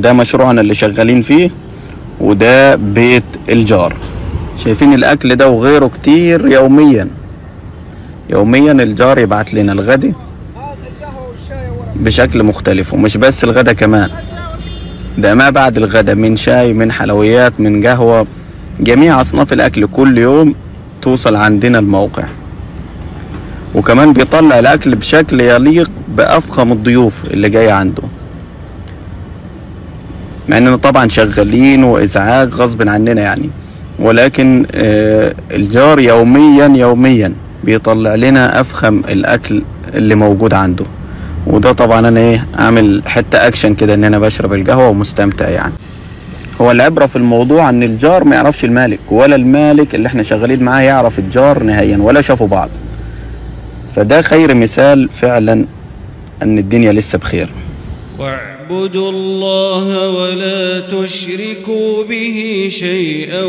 ده مشروعنا اللي شغالين فيه وده بيت الجار. شايفين الأكل ده وغيره كتير يوميا. يوميا الجار يبعت لنا الغدا بشكل مختلف ومش بس الغدا كمان. ده ما بعد الغدا من شاي من حلويات من قهوة. جميع أصناف الأكل كل يوم توصل عندنا الموقع. وكمان بيطلع الأكل بشكل يليق بأفخم الضيوف اللي جاية عنده. مع إننا طبعا شغالين وإزعاج غصب عننا يعني. ولكن آه، الجار يوميا يوميا بيطلع لنا أفخم الأكل اللي موجود عنده. وده طبعا أنا إيه عامل حتة اكشن كده إن أنا بشرب القهوة ومستمتع يعني. هو العبرة في الموضوع إن الجار ما يعرفش المالك ولا المالك اللي إحنا شغالين معاه يعرف الجار نهائيا ولا شافوا بعض. فده خير مثال فعلا إن الدنيا لسه بخير. واعبدوا الله ولا تشركوا به شيئا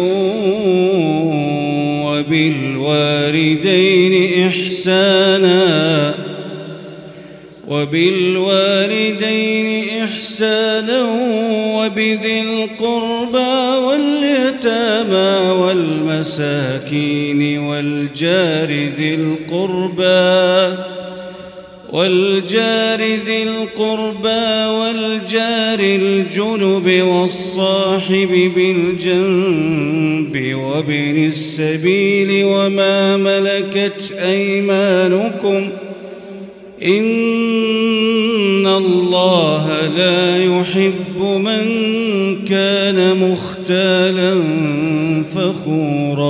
وبالوالدين إحسانا وبالوالدين إحسانا وبذي القربى واليتامى والمساكين والجار ذي القربى والجار ذي القربى والجار الجنب والصاحب بالجنب وابن السبيل وما ملكت أيمانكم إن الله لا يحب من كان مختالا فخورا